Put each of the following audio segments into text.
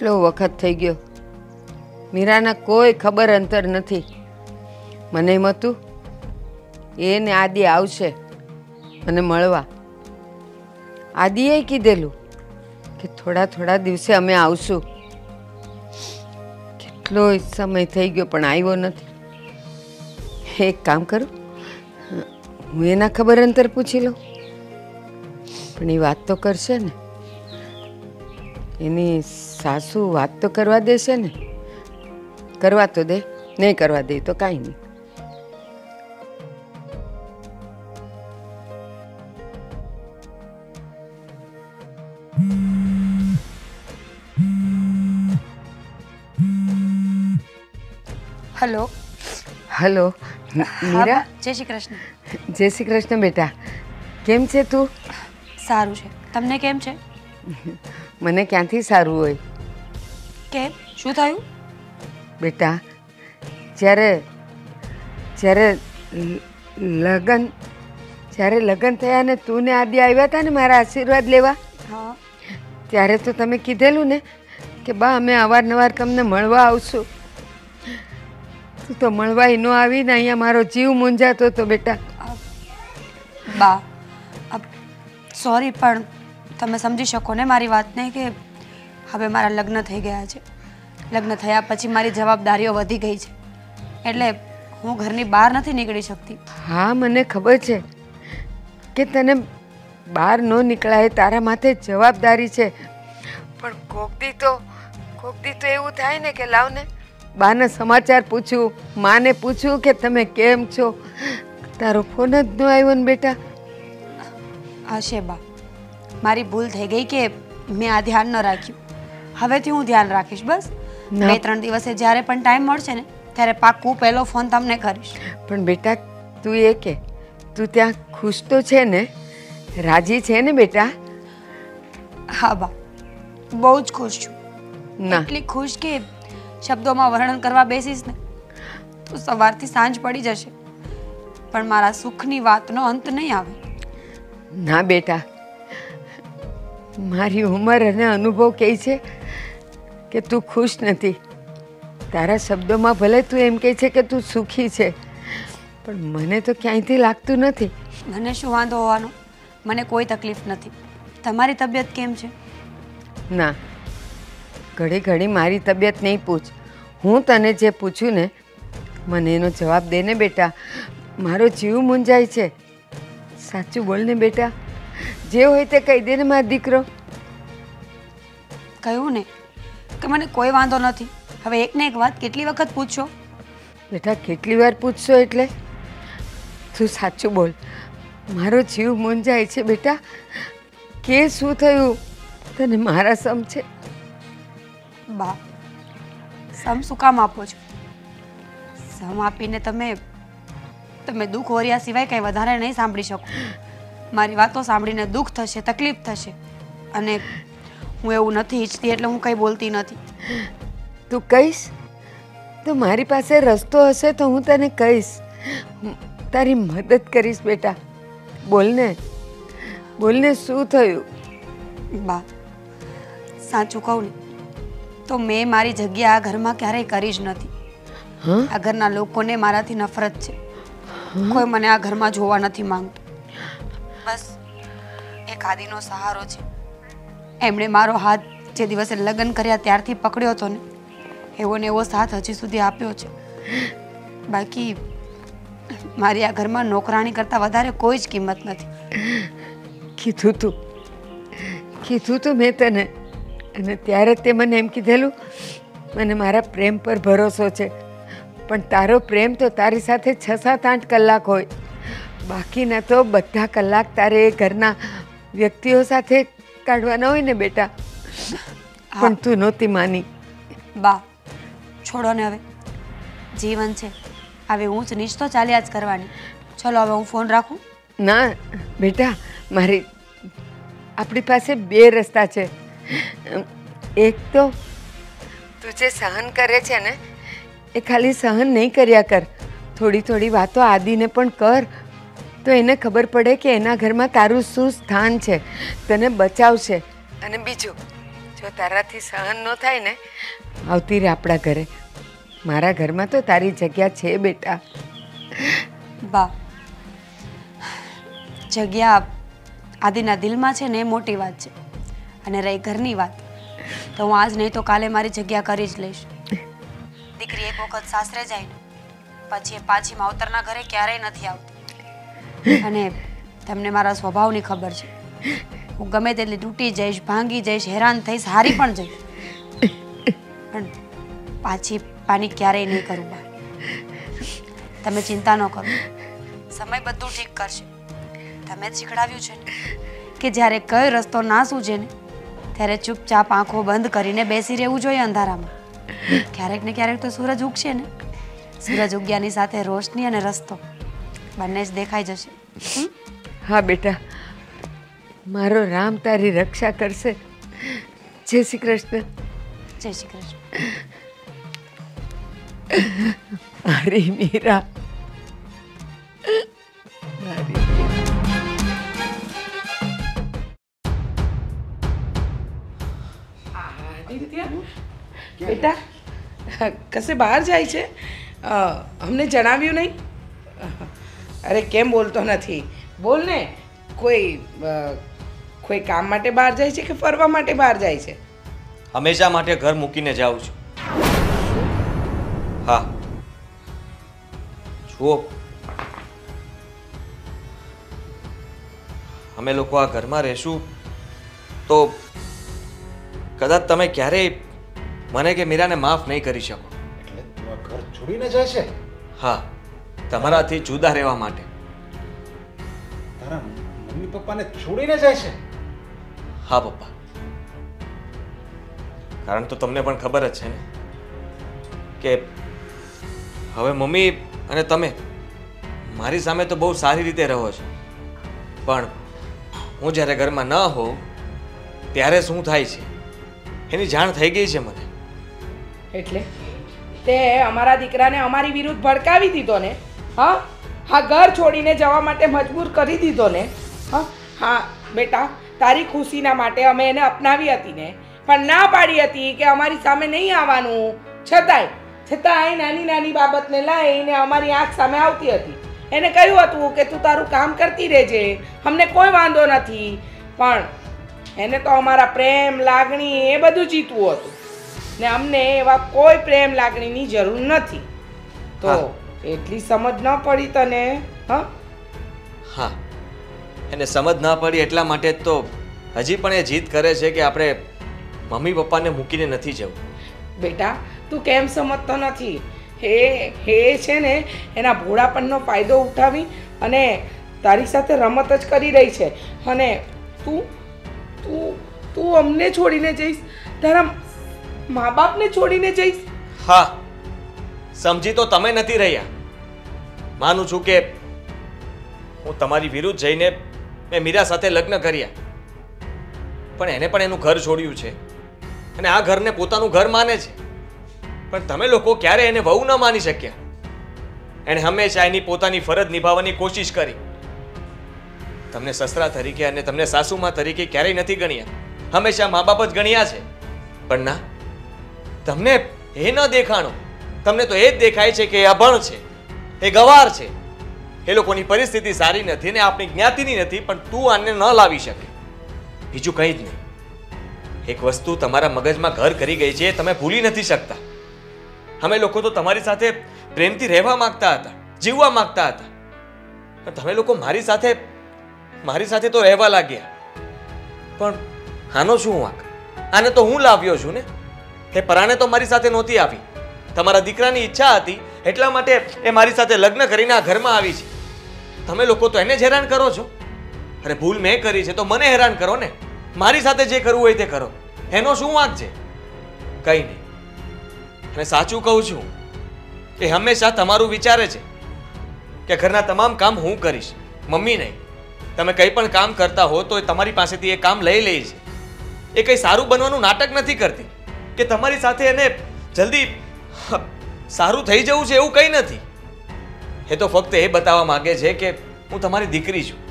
કેટલો વખત થઈ ગયો? મીરાના કોઈ ખબર અંતર નથી. મને એમ હતું એને આદિ આવશે મને મળવા. આદિએ કીધેલું કે થોડા થોડા દિવસે અમે આવશું. કેટલો સમય થઈ ગયો પણ આવ્યો નથી. એક કામ કરું, હું એના ખબર અંતર પૂછી લઉં. પણ એ વાત તો કરશે ને. એની સાસુ વાત તો કરવા દેશે ને. કરવા તો દે નહીં કરવા દે તો કાંઈ નહીં. હલો. હલો મીરા? જય શ્રી કૃષ્ણ. જય શ્રી કૃષ્ણ બેટા. કેમ છે તું? સારું છે. તમને કેમ છે? મને ક્યાંથી સારું હોય? કેમ? શું થયું? બેટા જ્યારે જ્યારે લગ્ન જ્યારે લગ્ન થયા ને તું ને આદિ આવ્યા હતા ને મારા આશીર્વાદ લેવા હા. ત્યારે તો તમે કીધેલું ને કે બા અમે અવારનવાર તમને મળવા આવશું. તું તો મળવાય ન આવીને અહીંયા મારો જીવ મૂંઝાતો હતો બેટા. બા સોરી પણ તમે સમજી શકો ને મારી વાતને કે હવે મારા લગ્ન થઈ ગયા છે. લગ્ન થયા પછી મારી જવાબદારીઓ વધી ગઈ છે. એટલે હું ઘરની બહાર નથી નીકળી શકતી. હા મને ખબર છે કે તને બહાર ન નીકળાય તારા માથે જવાબદારી છે. પણ કોકદી તો કોકદી તો એવું થાય ને કે લાવને બાને સમાચાર પૂછ્યું માને પૂછ્યું કે તમે કેમ છો? તારો ફોન જ ન આવ્યો ને બેટા. હશે બા. મારી ભૂલ થઈ ગઈ કે મેં આ ધ્યાન ન રાખ્યું. હવેથી હું ધ્યાન રાખીશ બસ. બે ત્રણ દિવસે જ્યારે પણ ટાઈમ મળશે ને ત્યારે પાક્કું પહેલો ફોન તમને કરીશ. પણ બેટા તું એ કે તું ત્યાં ખુશ તો છે ને? રાજી છે ને બેટા? હા બા. બહુ જ ખુશ છું. એટલી ખુશ કે શબ્દોમાં વર્ણન કરવા બેસીશ ને તો સવારથી સાંજ પડી જશે. પણ મારા સુખની વાતનો અંત નહીં આવે. ના બેટા. મારી ઉંમર અને અનુભવ કહે છે કે તું ખુશ નથી. તારા શબ્દોમાં ભલે તું એમ કહે છે કે તું સુખી છે પણ મને તો ક્યાંયથી લાગતું નથી. મને શું વાંધો હોવાનો? મને કોઈ તકલીફ નથી. તમારી તબિયત કેમ છે? ના ઘડી ઘડી મારી તબિયત નહીં પૂછ. હું તને જે પૂછું ને મને એનો જવાબ દે ને બેટા. મારો જીવ મૂંઝાય છે. સાચું બોલ ને બેટા. જે હોય તે કહી દે ને મારો દીકરો. કહ્યું ને કે મને કોઈ વાંધો નથી. હવે એકને એક વાત કેટલી વખત પૂછશો બેટા કેટલી વાર પૂછશો એટલે? તું સાચું બોલ. મારો જીવ મૂંઝાય છે બેટા. કે શું થયું? તને મારા સમ છે? બા સમ શું કામ આપો છો? સમ આપીને તમે તમે દુઃખ ઓર્યા સિવાય કંઈ વધારે નહીં સાંભળી શકો. મારી વાતો સાંભળીને દુઃખ થશે તકલીફ થશે. અને હું એવું નથી ઈચ્છતી એટલે હું કંઈ બોલતી નથી. તું કહીશ? તો મારી પાસે રસ્તો હશે તો હું તને કહીશ. તારી મદદ કરીશ બેટા. બોલને બોલને શું થયું? બા સાચું કહું ને તો મેં મારી જગ્યા આ ઘરમાં ક્યારેય કરી જ નથી. હા? આ ઘરના લોકોને મારાથી નફરત છે. કોઈ મને આ ઘરમાં જોવા નથી માંગતું. બસ એક આદિનો સહારો છે. એમણે મારો હાથ જે દિવસે લગ્ન કર્યા ત્યારથી પકડ્યો હતો ને એવો ને એવો સાથ હજી સુધી આપ્યો છે. બાકી મારી આ ઘરમાં નોકરાણી કરતાં વધારે કોઈ જ કિંમત નથી. કીધું તું. કીધું તું મેં તને. અને ત્યારે તે મને એમ કીધેલું, મને મારા પ્રેમ પર ભરોસો છે. પણ તારો પ્રેમ તો તારી સાથે છ સાત આઠ કલાક હોય. બાકીના તો બધા કલાક તારે ઘરના વ્યક્તિઓ સાથે કાઢવાના હોય ને બેટા? પણ તું નહોતી માની. બા છોડો ને હવે. જીવન છે. હવે ઊંચ નીચ તો ચાલ્યા જ કરવાની. ચલો હવે હું ફોન રાખું? ના બેટા મારી આપણી પાસે બે રસ્તા છે. એક તો તું જે સહન કરે છે ને એ ખાલી સહન નહીં કર્યા કર. થોડી થોડી વાતો આદિને પણ કર. તો એને ખબર પડે કે એના ઘરમાં તારું શું સ્થાન છે. તને બચાવશે. અને બીજું, જો તારાથી સહન ન થાય ને, આવતી રે આપણા ઘરે. મારા ઘરમાં તો તારી જગ્યા છે બેટા. બા, જગ્યા આદિના દિલમાં છે ને એ મોટી વાત છે. અને રહી ઘરની વાત. તો હું આજ નહીં તો કાલે મારી જગ્યા કરી જ લઈશ. દીકરી એક વખત સાસરે જાય ને, પછી એ પાછી માવતરના ઘરે ક્યારેય નથી આવતી. અને તમને મારા સ્વભાવની ખબર છે. હું ગમે તેટલી તૂટી જઈશ, ભાંગી જઈશ, હેરાન થઈશ, હારી પણ જઈશ. પણ પાછી પાની ક્યારેય નહીં કરું બા. તમે ચિંતા ન કરો. સમય બધું ઠીક કરશે. તમે જ શીખડાવ્યું છે કે જ્યારે કયો રસ્તો ના સૂજે ને, ત્યારે ચૂપચાપ આંખો બંધ કરીને બેસી રહેવું જોઈએ અંધારામાં. ક્યારેક ને ક્યારેક તો સૂરજ ઉગશે ને? સૂરજ ઉગ્યાની સાથે રોશની અને રસ્તો. બંને જ દેખાઈ જશે. હા બેટા. મારો રામ તારી રક્ષા કરશે. જય શ્રી કૃષ્ણ. જય શ્રી કૃષ્ણ. અરે મીરા. બેટા કશે બહાર જાય છે? અમને જણાવ્યું નહીં? અરે કેમ બોલતો નથી? બોલ ને. કોઈ કોઈ કામ માટે બહાર જાય છે કે ફરવા માટે બહાર જાય છે? હંમેશા માટે ઘર મૂકીને જાઉં છું. હા. જુઓ. અમે લોકો આ ઘરમાં રહેશું તો કદાચ તમે ક્યારેય મને કે મીરાને માફ નહીં કરી શકો. એટલે ઘર છોડીને જાય છે? હા. તમારાથી જુદા રહેવા માટે. તારા મમ્મી પપ્પાને છોડીને જાય છે? હા પપ્પા. કારણ તો તમને પણ ખબર જ છે ને કે હવે મમ્મી અને તમે મારી સામે તો બહુ સારી રીતે રહો છો. પણ હું જ્યારે ઘરમાં ન હોઉં ત્યારે શું થાય છે? એની જાણ થઈ ગઈ છે મને. એટલે તે અમારા દીકરાને અમારી વિરુદ્ધ ભડકાવી દીધો ને? હા? હા, ઘર છોડીને જવા માટે મજબૂર કરી દીધો ને? હા? હા, બેટા, તારી ખુશીના માટે અમે એને અપનાવી હતી ને. પણ ના પાડી હતી કે અમારી સામે નહીં આવવાનું. છતાંય છતાંય નાની નાની બાબતને લઈને અમારી આંખ સામે આવતી હતી. એને કહ્યું હતું કે તું તારું કામ કરતી રહેજે. અમને કોઈ વાંધો નથી. પણ એને તો અમારા પ્રેમ, લાગણી એ બધું જીતવું હતું. ને અમને એવા કોઈ પ્રેમ, લાગણીની જરૂર નથી. તો. એટલી સમજ ન પડી તને હા? હા. એને સમજ ના પડી એટલા માટે જ તો હજી પણ એ જીદ કરે છે કે આપણે મમ્મી પપ્પાને મૂકીને નથી જવું. બેટા તું કેમ સમજતો નથી? હે હે છે ને એના ભોળાપણનો ફાયદો ઉઠાવી અને તારી સાથે રમત જ કરી રહી છે. અને તું તું તું અમને છોડીને જઈશ તારા મા બાપને છોડીને જઈશ? હા. સમજી તો તમે નથી રહ્યા. માનું છું કે હું તમારી વિરુદ્ધ જઈને મેં મીરા સાથે લગ્ન કર્યા. પણ એને પણ એનું ઘર છોડ્યું છે. અને આ ઘરને પોતાનું ઘર માને છે. પણ તમે લોકો ક્યારે એને વહુ ન માની શક્યા? એણે હંમેશા એની પોતાની ફરજ નિભાવવાની કોશિશ કરી. તમને સસરા તરીકે અને તમને સાસુમા તરીકે ક્યારેય નથી ગણ્યા. હંમેશા મા બાપ જ ગણ્યા છે. પણ ના, તમને એ ન દેખાણો તમને તો એ જ દેખાય છે કે એ અભણ છે, એ ગવાર છે. એ લોકોની પરિસ્થિતિ સારી નથી ને આપણી જ્ઞાતિની નથી, પણ તું આને ન લાવી શકે. બીજું કંઈ જ નહીં. એક વસ્તુ તમારા મગજમાં ઘર કરી ગઈ છે તમે ભૂલી નથી શકતા. અમે લોકો તો તમારી સાથે પ્રેમથી રહેવા માંગતા હતા, જીવવા માંગતા હતા. પણ તમે લોકો મારી સાથે મારી સાથે તો રહેવા લાગ્યા. પણ આનો શું વાંક? આને તો હું લાવ્યો છું ને? એ પરાણે તો મારી સાથે નહોતી આવી. તમારા દીકરાની ઈચ્છા હતી, એટલા માટે એ મારી સાથે લગ્ન કરીને આ ઘરમાં આવી છે. તમે લોકો તો એને જ હેરાન કરો છો. અરે ભૂલ મેં કરી છે, તો મને હેરાન કરો ને. મારી સાથે જે કરવું હોય તે કરો. એનો શું વાંક છે? કંઈ નહીં. અને સાચું કહું છું, એ હંમેશા તમારું વિચારે છે કે ઘરના તમામ કામ હું કરીશ, મમ્મી નહીં. તમે કંઈ પણ કામ કરતા હો તો એ તમારી પાસેથી એ કામ લઈ લે છે. એ કંઈ સારું બનવાનું નાટક નથી કરતી. કે તમારી સાથે એને જલ્દી સારું થઈ જવું છે એવું કંઈ નથી. એ તો ફક્ત એ બતાવવા માગે છે કે હું તમારી દીકરી છું.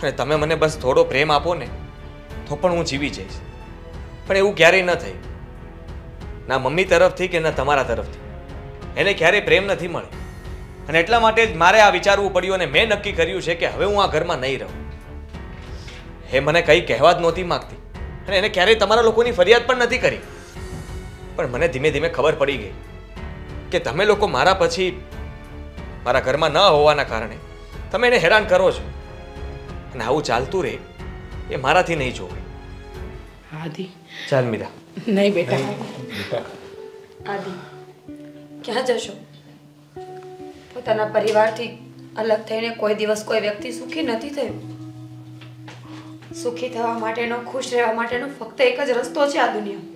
અને તમે મને બસ થોડો પ્રેમ આપો ને, તો પણ હું જીવી જઈશ. પણ એવું ક્યારેય ન થયું. ના મમ્મી તરફથી કે ના તમારા તરફથી. એને ક્યારેય પ્રેમ નથી મળે. અને એટલા માટે જ મારે આ વિચારવું પડ્યું અને મેં નક્કી કર્યું છે કે હવે હું આ ઘરમાં નહીં રહું. એ મને કંઈ કહેવા જ નહોતી માગતી. અને એને ક્યારેય તમારા લોકોની ફરિયાદ પણ નથી કરી. પણ મને ધીમે ધીમે ખબર પડી ગઈ કે તમે લોકો મારા પછી મારા ઘરમાં ન હોવાના કારણે તમે એને હેરાન કરો છો. અને આવું ચાલતું રહે એ મારાથી નહીં જોવે. આદિ. ચાલ મીરા. નહીં બેટા. બેટા આદિ ક્યાં જશો? પોતાના પરિવારથી અલગ થઈને કોઈ દિવસ કોઈ વ્યક્તિ સુખી નથી થયું. સુખી થવા માટેનો ખુશ રહેવા માટેનો ફક્ત એક જ રસ્તો છે આ દુનિયા.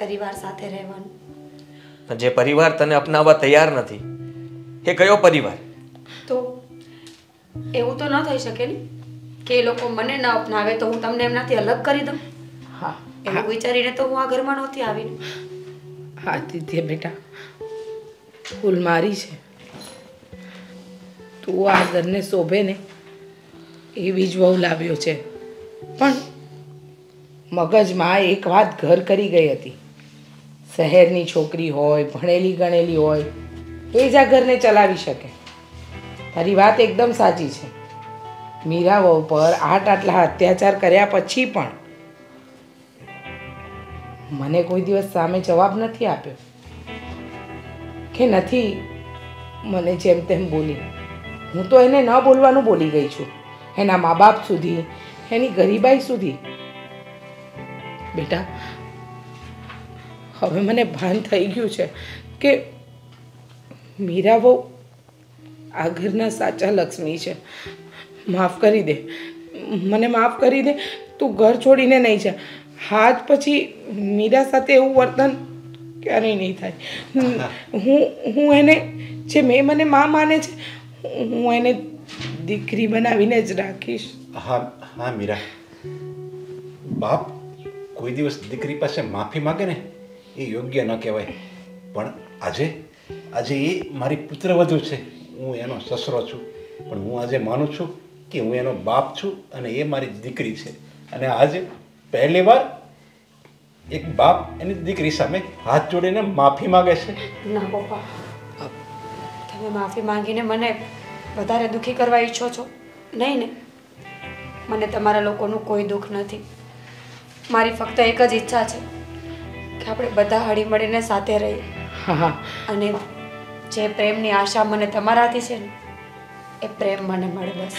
પરિવાર સાથે રહેવાનું? જે પરિવાર તને અપનાવવા તૈયાર નથી એ કયો પરિવાર? તો એવું તો ન થઈ શકે ને કે એ લોકો મને ન અપનાવે તો હું તમને એમનાથી અલગ કરી દઉં? હા એવું વિચારીને તો હું આ ઘરમાં નહોતી આવીને. આદિત્ય બેટા ભૂલ મારી છે. તું આ ઘરને શોભે ને એવી જ વહુ લાવ્યો છે. પણ મગજમાં એક વાત ઘર કરી ગઈ હતી. શહેરની છોકરી હોય, ભણેલી ગણેલી હોય, એ જ આ ઘરને ચલાવી શકે. તારી વાત એકદમ સાચી છે. મીરા વહુ પર આટ આટલા અત્યાચાર કર્યા પછી પણ મને કોઈ દિવસ સામે જવાબ નથી આપ્યો. કે નથી, મને જેમ તેમ બોલી. હું તો એને ન બોલવાનું બોલી ગઈ છું. એના મા બાપ સુધી, એની ગરીબાઈ સુધી. બેટા હવે મને ભાન થઈ ગયું છે કે મીરા આ ઘરના સાચા લક્ષ્મી છે. માફ કરી દે. મને માફ કરી દે. તું ઘર છોડીને નહીં જા. હાથ પછી મીરા સાથે એવું વર્તન ક્યારેય નહીં થાય. હું હું એને, જે મેં મને મા માને છે, હું એને દીકરી બનાવીને જ રાખીશ. હા હા મીરા. બાપ કોઈ દિવસ દીકરી પાસે માફી માગે ને? એ યોગ્ય ન કહેવાય. પણ આજે આજે એ મારી પુત્રવધુ છે. હું એનો સસરો છું. પણ હું આજે માનું છું કે હું એનો બાપ છું અને એ મારી દીકરી છે. અને આજે પહેલી વાર એક બાપ એની દીકરી સામે હાથ જોડીને માફી માંગે છે. ના પપ્પા તમે માફી માંગીને મને વધારે દુખી કરવા ઈચ્છો છો? નહીં ને? મને તમારા લોકોનું કોઈ દુઃખ નથી. મારી ફક્ત એક જ ઈચ્છા છે. આપણે બધા હળી મળીને સાથે રહીએ. અને જે પ્રેમની આશા મને તમારાથી છે ને એ પ્રેમ મને મળે બસ.